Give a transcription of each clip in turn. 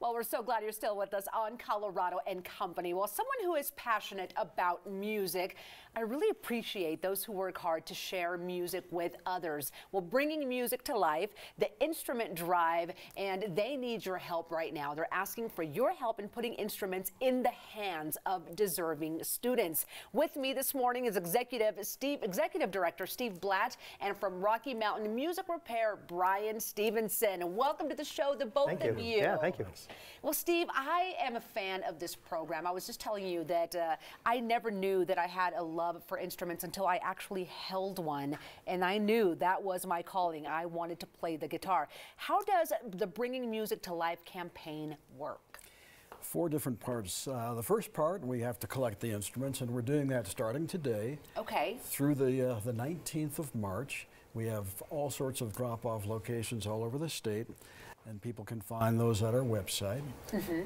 Well, we're so glad you're still with us on Colorado and Company. Well, someone who is passionate about music, I really appreciate those who work hard to share music with others. Well, bringing music to life, the Instrument Drive, and they need your help right now. They're asking for your help in putting instruments in the hands of deserving students. With me this morning is Executive Steve, Executive Director Steve Blatt, and from Rocky Mountain Music Repair, Brian Stevenson. Welcome to the show, the both thank of you. you. Yeah, thank you. Well, Steve, I am a fan of this program. I was just telling you that uh, I never knew that I had a love for instruments until I actually held one, and I knew that was my calling. I wanted to play the guitar. How does the Bringing Music to Life campaign work? Four different parts. Uh, the first part, we have to collect the instruments, and we're doing that starting today. Okay. Through the, uh, the 19th of March. We have all sorts of drop-off locations all over the state, and people can find those at our website. Mm -hmm.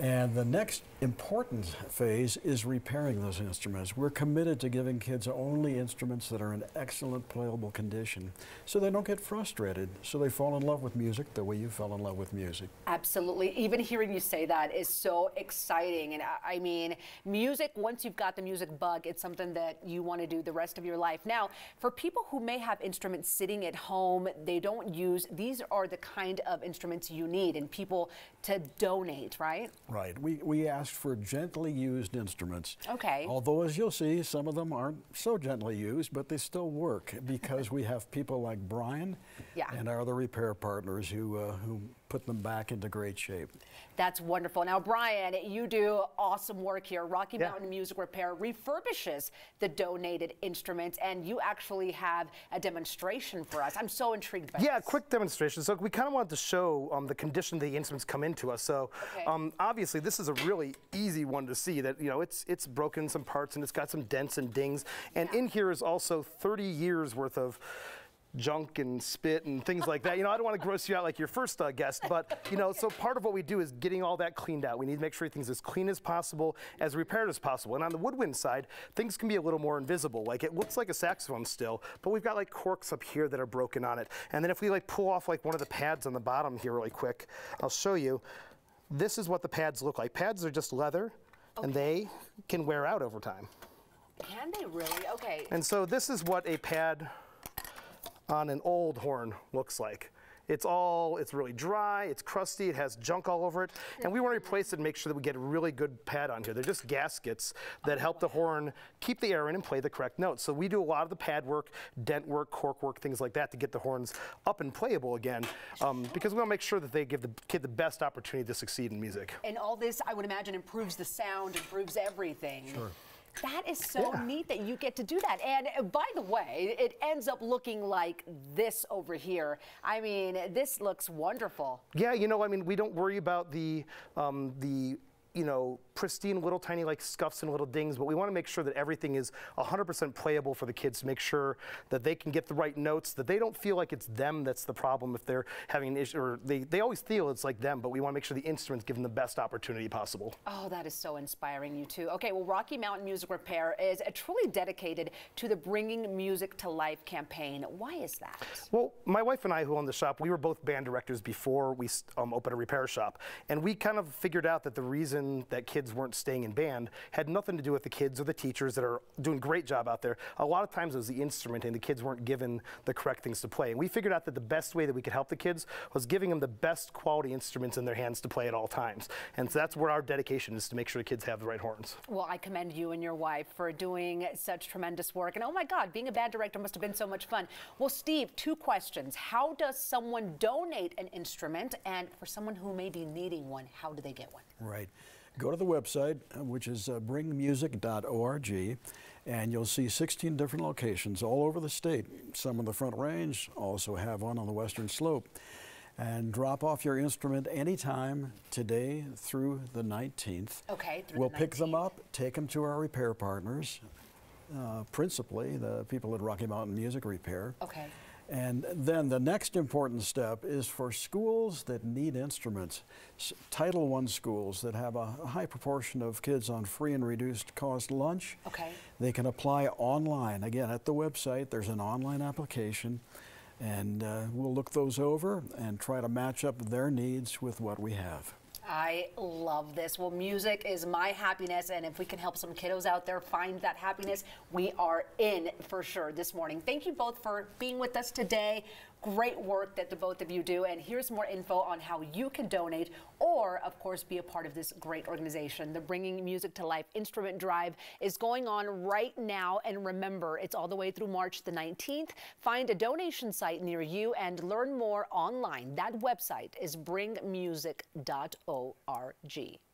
And the next important phase is repairing those instruments. We're committed to giving kids only instruments that are in excellent playable condition so they don't get frustrated, so they fall in love with music the way you fell in love with music. Absolutely. Even hearing you say that is so exciting. And I mean, music, once you've got the music bug, it's something that you want to do the rest of your life. Now, for people who may have instruments sitting at home, they don't use, these are the kind of instruments you need and people to donate, right? Right. We, we asked for gently used instruments. Okay. Although, as you'll see, some of them aren't so gently used, but they still work because we have people like Brian yeah. and our other repair partners who, uh, who put them back into great shape. That's wonderful. Now, Brian, you do awesome work here. Rocky yeah. Mountain Music Repair refurbishes the donated instruments, and you actually have a demonstration for us. I'm so intrigued by yeah, this. quick demonstration. So we kind of wanted to show um, the condition the instruments come into us. So okay. um, obviously, this is a really easy one to see that, you know, it's, it's broken some parts and it's got some dents and dings. And yeah. in here is also 30 years worth of junk and spit and things like that. You know, I don't want to gross you out like your first uh, guest, but you know, so part of what we do is getting all that cleaned out. We need to make sure everything's as clean as possible, as repaired as possible. And on the woodwind side, things can be a little more invisible. Like it looks like a saxophone still, but we've got like corks up here that are broken on it. And then if we like pull off like one of the pads on the bottom here really quick, I'll show you. This is what the pads look like. Pads are just leather, okay. and they can wear out over time. Can they really? Okay. And so this is what a pad on an old horn looks like. It's all, it's really dry, it's crusty, it has junk all over it. And we want to replace it and make sure that we get a really good pad on here. They're just gaskets that help the horn keep the air in and play the correct notes. So we do a lot of the pad work, dent work, cork work, things like that to get the horns up and playable again. Um, because we want to make sure that they give the kid the best opportunity to succeed in music. And all this, I would imagine, improves the sound, improves everything. Sure. That is so yeah. neat that you get to do that. And uh, by the way, it ends up looking like this over here. I mean, this looks wonderful. Yeah, you know, I mean, we don't worry about the um, the you know, pristine little tiny like scuffs and little dings, but we want to make sure that everything is 100% playable for the kids to make sure that they can get the right notes, that they don't feel like it's them that's the problem if they're having an issue, or they, they always feel it's like them, but we want to make sure the instruments give them the best opportunity possible. Oh, that is so inspiring, you two. Okay, well, Rocky Mountain Music Repair is truly dedicated to the Bringing Music to Life campaign. Why is that? Well, my wife and I, who own the shop, we were both band directors before we um, opened a repair shop, and we kind of figured out that the reason reason that kids weren't staying in band had nothing to do with the kids or the teachers that are doing a great job out there. A lot of times it was the instrument and the kids weren't given the correct things to play. And we figured out that the best way that we could help the kids was giving them the best quality instruments in their hands to play at all times. And so that's where our dedication is to make sure the kids have the right horns. Well, I commend you and your wife for doing such tremendous work. And oh my God, being a band director must have been so much fun. Well, Steve, two questions. How does someone donate an instrument? And for someone who may be needing one, how do they get one? Right. Go to the website, uh, which is uh, bringmusic.org, and you'll see 16 different locations all over the state. Some in the Front Range also have one on the Western Slope. And drop off your instrument anytime today through the 19th. Okay, We'll the pick them up, take them to our repair partners, uh, principally the people at Rocky Mountain Music Repair. Okay. And then the next important step is for schools that need instruments, Title I schools that have a high proportion of kids on free and reduced cost lunch. Okay. They can apply online. Again, at the website, there's an online application. And uh, we'll look those over and try to match up their needs with what we have. I love this. Well, music is my happiness, and if we can help some kiddos out there find that happiness, we are in for sure this morning. Thank you both for being with us today. Great work that the both of you do, and here's more info on how you can donate or, of course, be a part of this great organization. The Bringing Music to Life Instrument Drive is going on right now, and remember, it's all the way through March the 19th. Find a donation site near you and learn more online. That website is bringmusic.org.